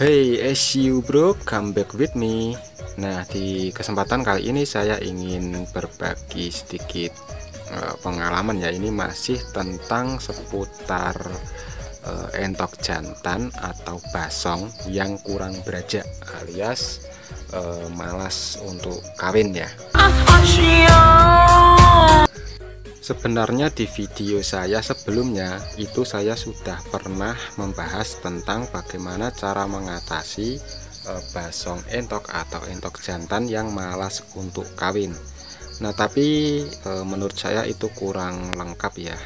Hey, you bro, come back with me. Nah, di kesempatan kali ini saya ingin berbagi sedikit uh, pengalaman ya. Ini masih tentang seputar uh, entok jantan atau basong yang kurang berajak alias uh, malas untuk kawin ya. Sebenarnya di video saya sebelumnya itu saya sudah pernah membahas tentang bagaimana cara mengatasi e, basong entok atau entok jantan yang malas untuk kawin. Nah tapi e, menurut saya itu kurang lengkap ya.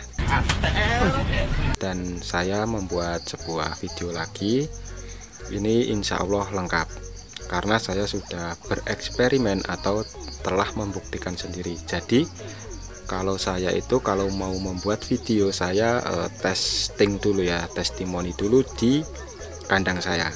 Dan saya membuat sebuah video lagi. Ini insya Allah lengkap karena saya sudah bereksperimen atau telah membuktikan sendiri. Jadi kalau saya itu kalau mau membuat video saya uh, testing dulu ya testimoni dulu di kandang saya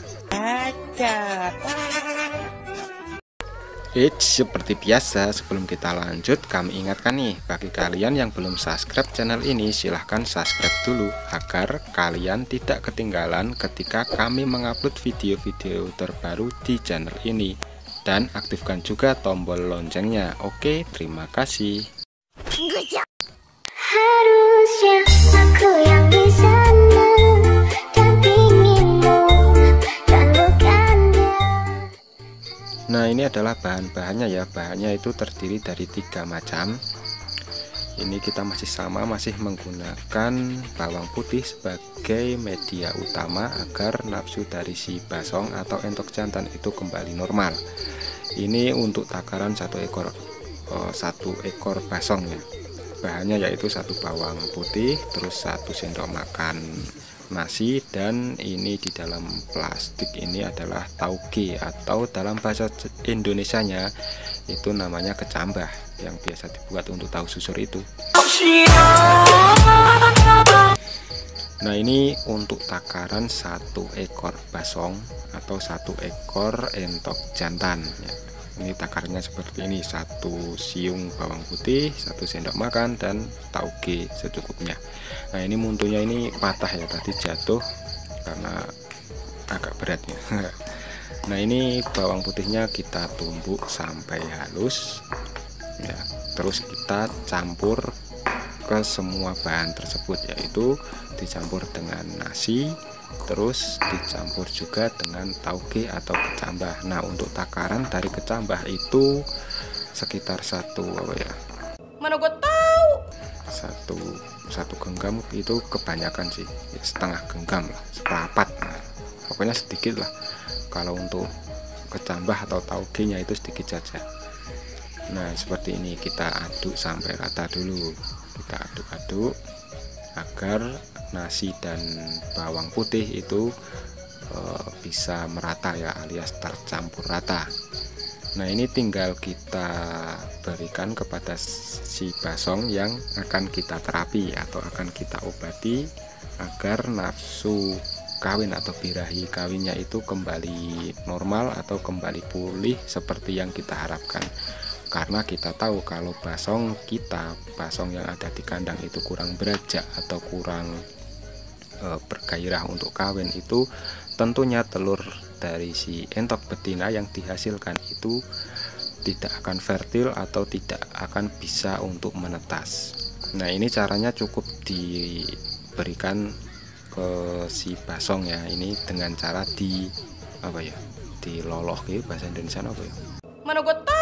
It's seperti biasa sebelum kita lanjut kami ingatkan nih bagi kalian yang belum subscribe channel ini silahkan subscribe dulu agar kalian tidak ketinggalan ketika kami mengupload video-video terbaru di channel ini. Dan aktifkan juga tombol loncengnya. Oke terima kasih. Harusnya aku Nah ini adalah bahan-bahannya ya. Bahannya itu terdiri dari tiga macam. Ini kita masih sama Masih menggunakan bawang putih sebagai media utama Agar nafsu dari si basong atau entok jantan itu kembali normal. Ini untuk takaran satu ekor oh, Satu ekor basong ya. Bahannya yaitu satu bawang putih terus satu sendok makan nasi dan ini di dalam plastik ini adalah tauge atau dalam bahasa Indonesianya itu namanya kecambah yang biasa dibuat untuk tahu susur itu. Nah ini untuk takaran satu ekor basong atau satu ekor entok jantan ya ini takarnya seperti ini. Satu siung bawang putih satu sendok makan dan tauge secukupnya. Nah ini muntunya ini patah ya. Tadi jatuh karena agak berat ya nah ini bawang putihnya kita tumbuk sampai halus ya. Terus kita campur ke semua bahan tersebut yaitu dicampur dengan nasi terus dicampur juga dengan tauge atau kecambah. Nah untuk takaran dari kecambah itu sekitar satu apa ya? Mana gue tahu satu satu genggam itu kebanyakan sih. Ya, setengah genggam lah seperempat. Nah, pokoknya sedikit lah. Kalau untuk kecambah atau tauge nya itu sedikit saja. Nah seperti ini kita aduk sampai rata dulu. Kita aduk-aduk agar nasi dan bawang putih itu e, bisa merata ya alias tercampur rata. Nah ini tinggal kita berikan kepada si basong yang akan kita terapi atau akan kita obati agar nafsu kawin atau birahi kawinnya itu kembali normal atau kembali pulih seperti yang kita harapkan karena kita tahu kalau basong kita basong yang ada di kandang itu kurang berajak atau kurang e, bergairah untuk kawin itu tentunya telur dari si entok betina yang dihasilkan itu tidak akan fertil atau tidak akan bisa untuk menetas. Nah ini caranya cukup diberikan ke si basong ya. Ini dengan cara di apa ya diloloh ke bahasa Indonesia apa ya? Mana gue tahu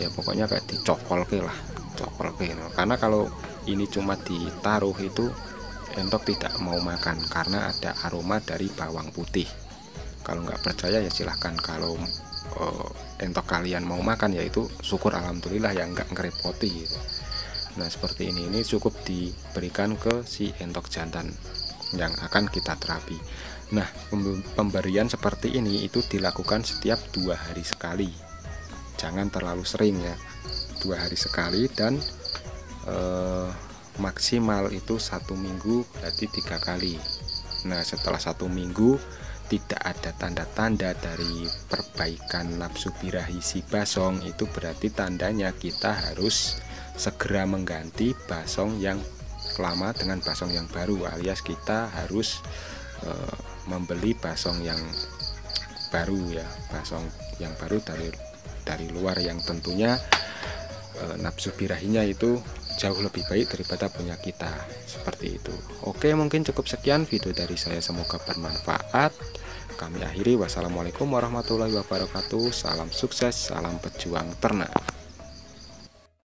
ya pokoknya kayak dicokol ke lah cokol ke karena kalau ini cuma ditaruh itu entok tidak mau makan karena ada aroma dari bawang putih. Kalau nggak percaya ya silahkan. Kalau uh, entok kalian mau makan yaitu syukur alhamdulillah yang nggak ngerepoti gitu. nah seperti ini ini cukup diberikan ke si entok jantan yang akan kita terapi. Nah pemberian seperti ini itu dilakukan setiap dua hari sekali jangan terlalu sering ya. Dua hari sekali dan uh, maksimal itu satu minggu berarti tiga kali. Nah setelah satu minggu tidak ada tanda-tanda dari perbaikan nafsu birahi si basong. Itu berarti tandanya kita harus segera mengganti basong yang lama dengan basong yang baru alias kita harus e, membeli basong yang baru ya basong yang baru dari dari luar yang tentunya e, nafsu birahinya itu jauh lebih baik daripada punya kita. Seperti itu. Oke mungkin cukup sekian video dari saya. Semoga bermanfaat. Kami akhiri. Wassalamualaikum warahmatullahi wabarakatuh. Salam sukses salam pejuang ternak